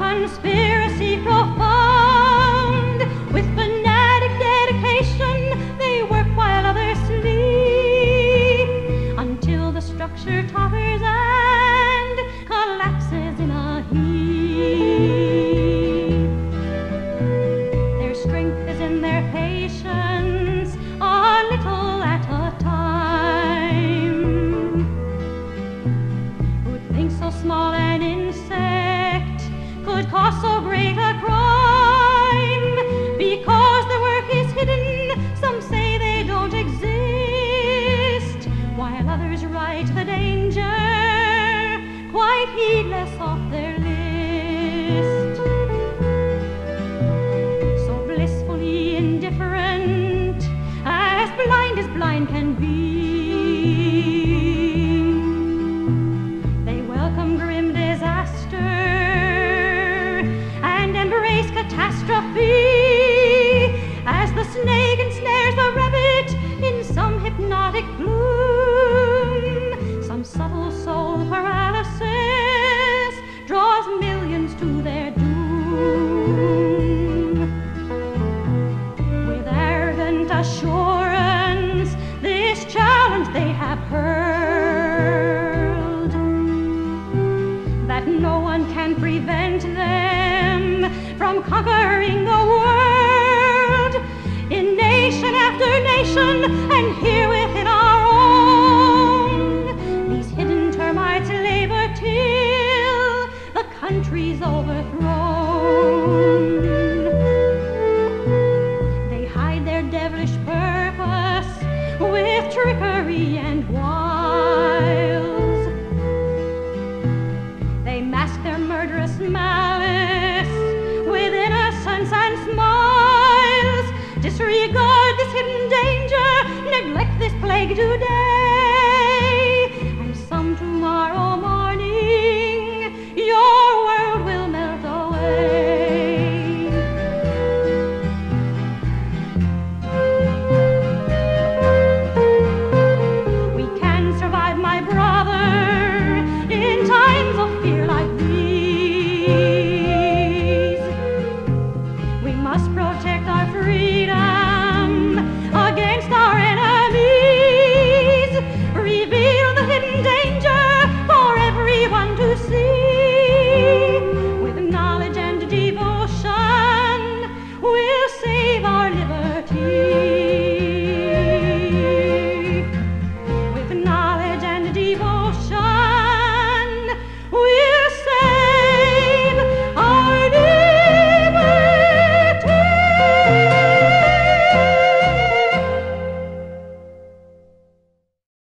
conspiracy profound. With fanatic dedication, they work while others sleep until the structure totters and collapses in a heap. Their strength is in their patience, a little at a time. Who'd think so small an insect could cause so great a crime? Because their work is hidden, some say they don't exist, while others write the danger, quite heedless of their list. So blissfully indifferent, as blind as blind can be. Assurance, this challenge they have hurled. That no one can prevent them from conquering the world in nation after nation and here and wiles. They mask their murderous malice with innocence and smiles. Disregard this hidden danger, neglect this plague to